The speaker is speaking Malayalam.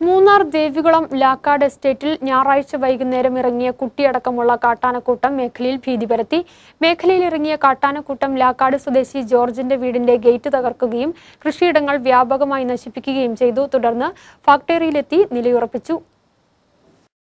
മൂന്നാർ ദേവികുളം ലാക്കാട് എസ്റ്റേറ്റിൽ ഞായറാഴ്ച വൈകുന്നേരം ഇറങ്ങിയ കുട്ടിയടക്കമുള്ള കാട്ടാനക്കൂട്ടം മേഖലയിൽ ഭീതി പരത്തി. മേഖലയിൽ ഇറങ്ങിയ കാട്ടാനക്കൂട്ടം ലാക്കാട് സ്വദേശി ജോർജിന്റെ വീടിന്റെ ഗേറ്റ് തകർക്കുകയും കൃഷിയിടങ്ങൾ വ്യാപകമായി നശിപ്പിക്കുകയും ചെയ്തു. തുടർന്ന് ഫാക്ടറിയിലെത്തി നിലയുറപ്പിച്ചു.